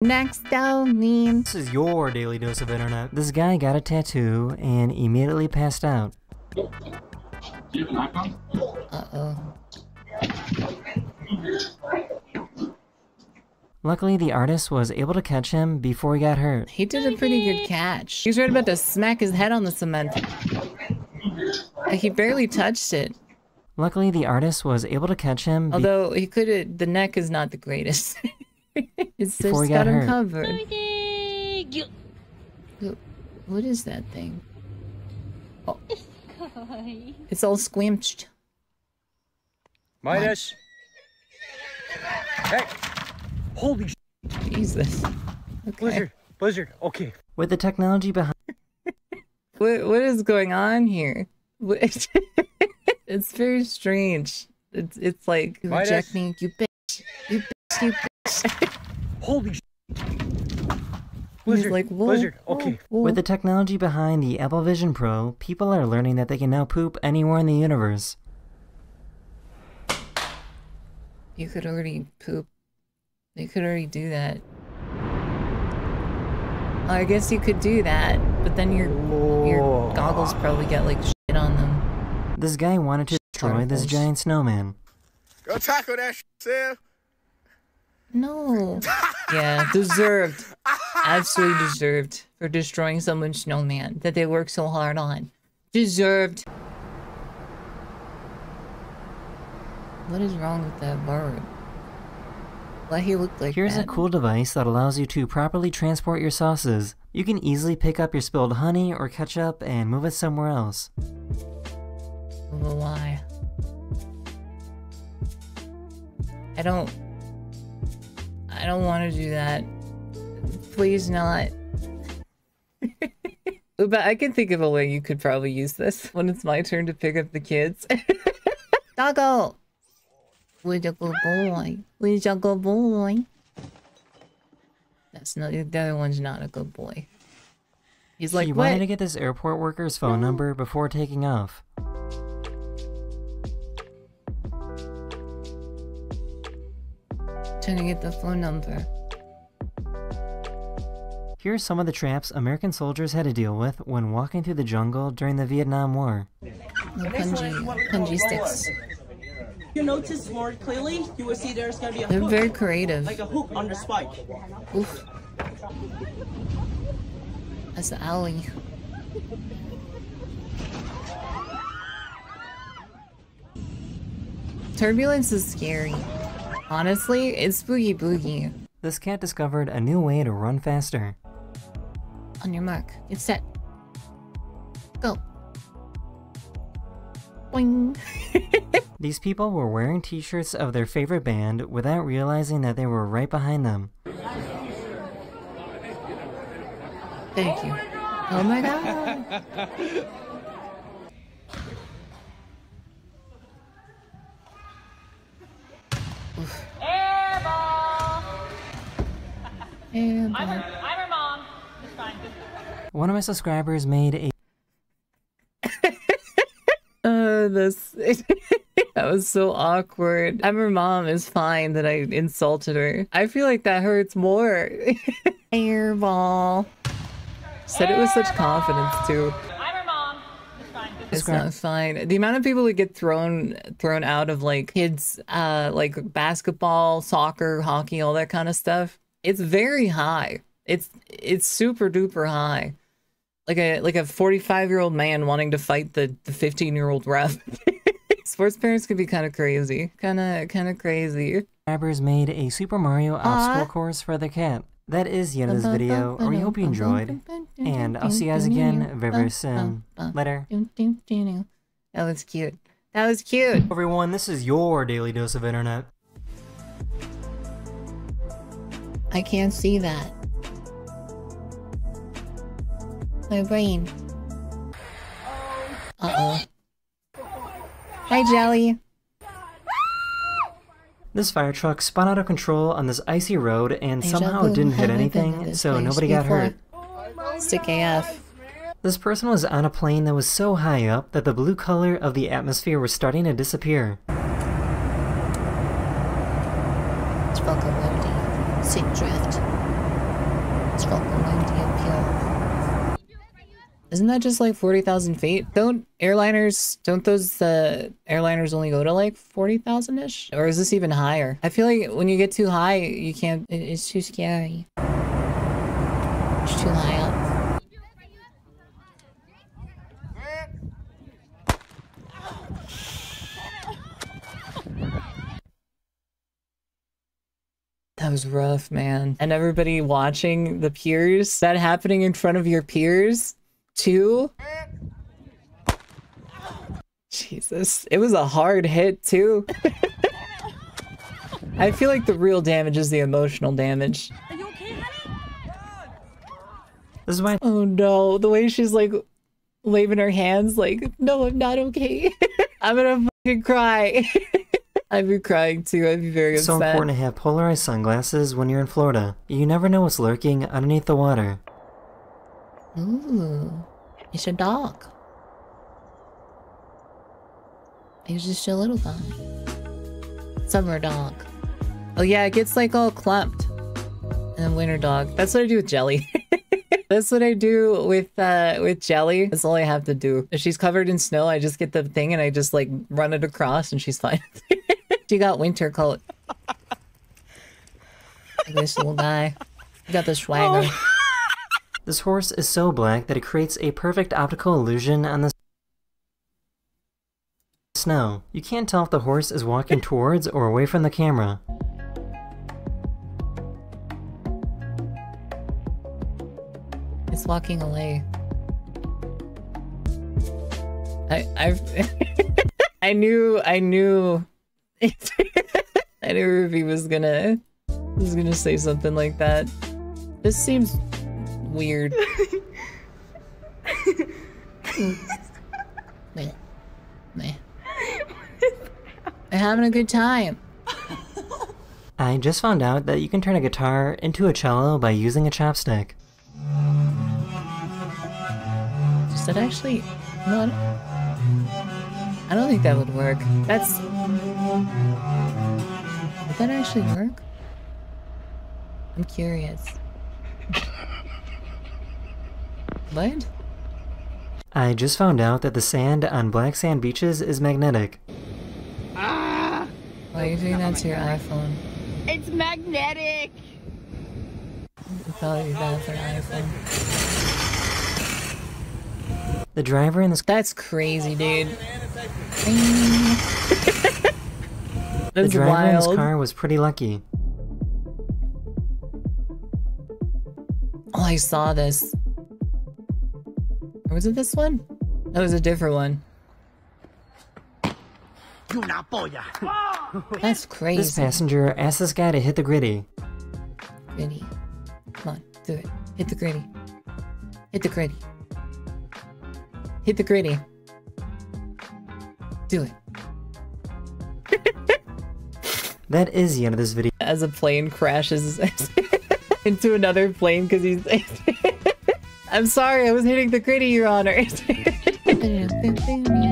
Next down, meme. This is your daily dose of internet. This guy got a tattoo and immediately passed out. Uh-oh. Luckily, the artist was able to catch him before he got hurt. He did a pretty good catch. He was right about to smack his head on the cement. Like, he barely touched it. Luckily, the artist was able to catch him Although he could have, the neck is not the greatest. it's Before just got got him hurt. covered. Wh- What is that thing? Oh. It's all squinched. Midas. Hey. Holy sh Jesus. Okay. Blizzard. Blizzard. Okay. with the technology behind What, what is going on here? What- it's very strange. It's it's like you Midas? reject me, you bitch, you bitch, you bitch. Holy sh He's Blizzard. like, whoa, Blizzard. whoa, Okay. whoa. with the technology behind the Apple Vision Pro, people are learning that they can now poop anywhere in the universe. You could already poop. You could already do that. Oh, I guess you could do that, but then your your goggles probably get like shit on them. This guy wanted to destroy this giant snowman. Go tackle that shit, Sam. No. Yeah, deserved. Absolutely deserved for destroying someone's snowman that they worked so hard on. Deserved. What is wrong with that bird? Why he look like Here's that? a cool device that allows you to properly transport your sauces. You can easily pick up your spilled honey or ketchup and move it somewhere else. Why? I don't. I don't want to do that. Please not. but I can think of a way you could probably use this when it's my turn to pick up the kids. Doggo! We're a good boy. We're a good boy. That's not the other one's not a good boy. He's like, he what? wanted to get this airport worker's phone number before taking off. Trying to get the phone number. Here's some of the traps American soldiers had to deal with when walking through the jungle during the Vietnam War. The punji, punji sticks. you notice more clearly, you will see there's gonna be a They're hook, very creative. like a hook on the spike. Oof. That's the alley. Turbulence is scary. Honestly, it's boogie boogie. This cat discovered a new way to run faster. On your mark, get set. Go. Boing. These people were wearing t-shirts of their favorite band without realizing that they were right behind them. Thank you. Oh my god. Airball. I'm her mom. It's fine. One of my subscribers made a Uh, this that was so awkward. I'm her mom is fine that I insulted her. I feel like that hurts more. Airball. Said it with such confidence too. I'm her mom. It's fine. It's not fine. The amount of people that get thrown thrown out of like kids uh like basketball, soccer, hockey, all that kind of stuff. It's very high. It's it's super duper high. Like a like a 45 year old man wanting to fight the the 15 year old ref. Sports parents can be kind of crazy. Kind of kind of crazy. subscribers made a Super Mario obstacle course for the cat. That is the end of this video. I really hope you enjoyed. And I'll see you guys again very, very soon. Later. That was cute. That was cute. Everyone, this is your daily dose of internet. I can't see that. My brain. Uh oh. Hi, Jelly. This fire truck spun out of control on this icy road and somehow didn't hit have I been in anything, so nobody got hurt. Stick AF. This person was on a plane that was so high up that the blue color of the atmosphere was starting to disappear. Windy. Sick drift. Isn't that just like 40,000 feet? Don't airliners, don't those uh, airliners only go to like 40,000-ish? Or is this even higher? I feel like when you get too high, you can't, it's too scary. It's too high up. That was rough, man. And everybody watching the peers, that happening in front of your peers, too. Jesus, it was a hard hit, too. I feel like the real damage is the emotional damage. Are you okay, honey? This is my Oh no, the way she's like waving her hands, like, no, I'm not okay. I'm gonna fucking cry. I'd be crying too. I'd be very It's so important to have polarized sunglasses when you're in Florida. You never know what's lurking underneath the water. Ooh, it's a dog. It's just a little dog. Summer dog. Oh yeah, it gets like all clumped. And then winter dog. That's what I do with Jelly. That's what I do with uh with Jelly. That's all I have to do. If she's covered in snow, I just get the thing and I just like run it across and she's fine. she got winter coat. This little guy. You got the swagger. This horse is so black that it creates a perfect optical illusion on the snow. You can't tell if the horse is walking towards or away from the camera. It's walking away. I I've I knew I knew I knew Ruby was gonna was gonna say something like that. This seems weird. Meh. Meh. I'm having a good time. I just found out that you can turn a guitar into a cello by using a chopstick. Does that actually no I don't think that would work. That's Would that actually work? I'm curious. What? I just found out that the sand on black sand beaches is magnetic. Ah! Why are you doing that to your iPhone? It's magnetic. You probably do that for an iPhone. The driver in this That's crazy, dude. the That's driver in this car was pretty lucky. Oh, I saw this. Or was it this one? That was a different one. That's crazy. This crazy. passenger asked this guy to hit the griddy. Griddy. Come on, do it. Hit the griddy. Hit the griddy. Hit the griddy. Do it. That is the end of this video. As a plane crashes into another plane because he's. I'm sorry, I was hitting the griddy, Your Honor.